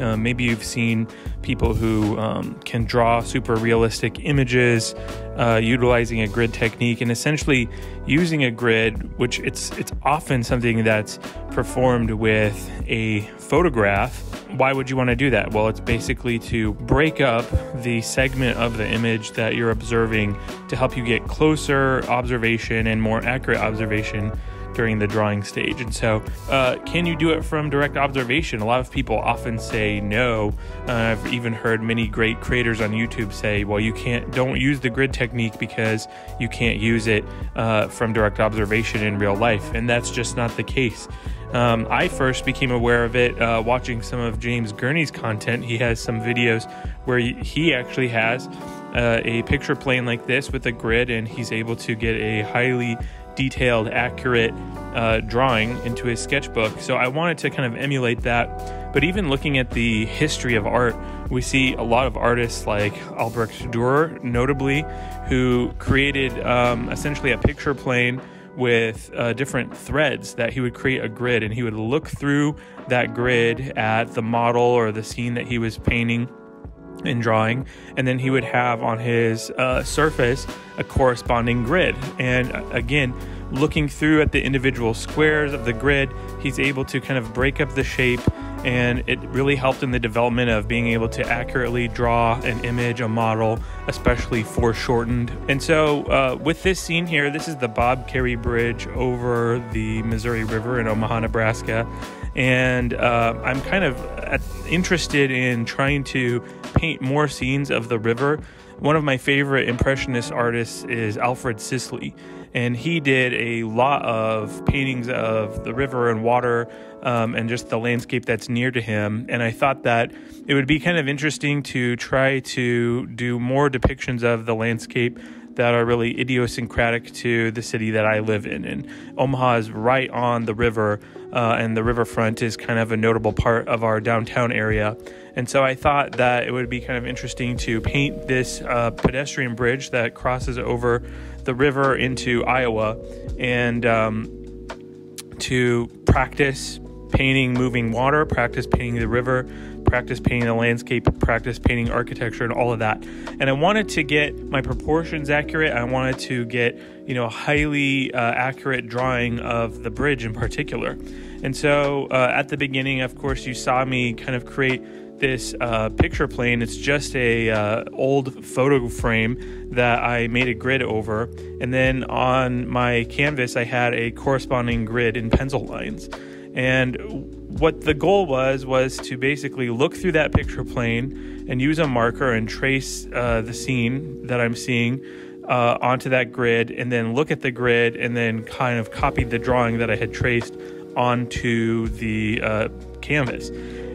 Uh, maybe you've seen people who um, can draw super realistic images uh, utilizing a grid technique and essentially using a grid, which it's it's often something that's performed with a photograph. Why would you want to do that? Well, it's basically to break up the segment of the image that you're observing to help you get closer observation and more accurate observation during the drawing stage. And so, uh, can you do it from direct observation? A lot of people often say no. Uh, I've even heard many great creators on YouTube say, well, you can't, don't use the grid technique because you can't use it uh, from direct observation in real life. And that's just not the case. Um, I first became aware of it uh, watching some of James Gurney's content. He has some videos where he actually has uh, a picture plane like this with a grid, and he's able to get a highly detailed, accurate uh, drawing into his sketchbook. So I wanted to kind of emulate that. But even looking at the history of art, we see a lot of artists like Albrecht Dürer, notably, who created um, essentially a picture plane with uh, different threads that he would create a grid and he would look through that grid at the model or the scene that he was painting in drawing, and then he would have on his uh, surface a corresponding grid. And uh, again, looking through at the individual squares of the grid, he's able to kind of break up the shape. And it really helped in the development of being able to accurately draw an image, a model, especially foreshortened. And so, uh, with this scene here, this is the Bob Kerrey Bridge over the Missouri River in Omaha, Nebraska and uh, I'm kind of uh, interested in trying to paint more scenes of the river. One of my favorite impressionist artists is Alfred Sisley, and he did a lot of paintings of the river and water um, and just the landscape that's near to him. And I thought that it would be kind of interesting to try to do more depictions of the landscape that are really idiosyncratic to the city that I live in. And Omaha is right on the river, uh, and the riverfront is kind of a notable part of our downtown area. And so I thought that it would be kind of interesting to paint this uh, pedestrian bridge that crosses over the river into Iowa and um, to practice painting moving water, practice painting the river, practice painting the landscape, practice painting architecture, and all of that. And I wanted to get my proportions accurate. I wanted to get, you know, a highly uh, accurate drawing of the bridge in particular. And so uh, at the beginning, of course, you saw me kind of create this uh, picture plane. It's just a uh, old photo frame that I made a grid over, and then on my canvas I had a corresponding grid in pencil lines. And what the goal was was to basically look through that picture plane and use a marker and trace uh, the scene that I'm seeing uh, onto that grid, and then look at the grid and then kind of copy the drawing that I had traced onto the uh, canvas.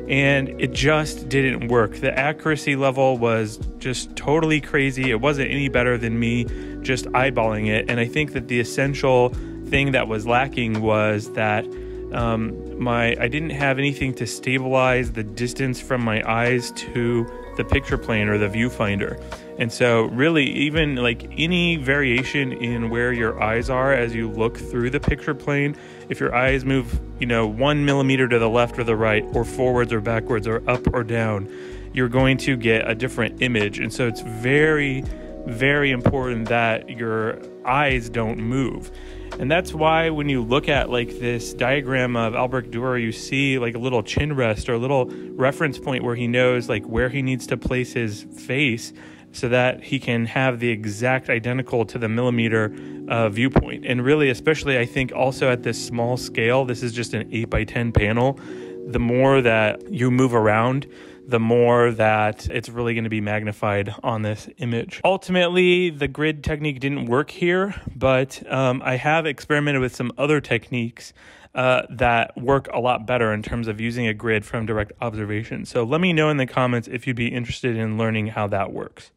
And it just didn't work. The accuracy level was just totally crazy. It wasn't any better than me just eyeballing it. And I think that the essential thing that was lacking was that um, my I didn't have anything to stabilize the distance from my eyes to the picture plane or the viewfinder. And so, really, even like any variation in where your eyes are as you look through the picture plane, if your eyes move, you know, one millimeter to the left or the right, or forwards or backwards, or up or down, you're going to get a different image. And so, it's very, very important that your eyes don't move. And that's why when you look at like this diagram of Albrecht Dürer, you see like a little chin rest or a little reference point where he knows like where he needs to place his face so that he can have the exact identical to the millimeter uh, viewpoint. And really, especially, I think also at this small scale, this is just an 8 by 10 panel. The more that you move around, the more that it's really going to be magnified on this image. Ultimately, the grid technique didn't work here, but um, I have experimented with some other techniques uh, that work a lot better in terms of using a grid from direct observation. So let me know in the comments if you'd be interested in learning how that works.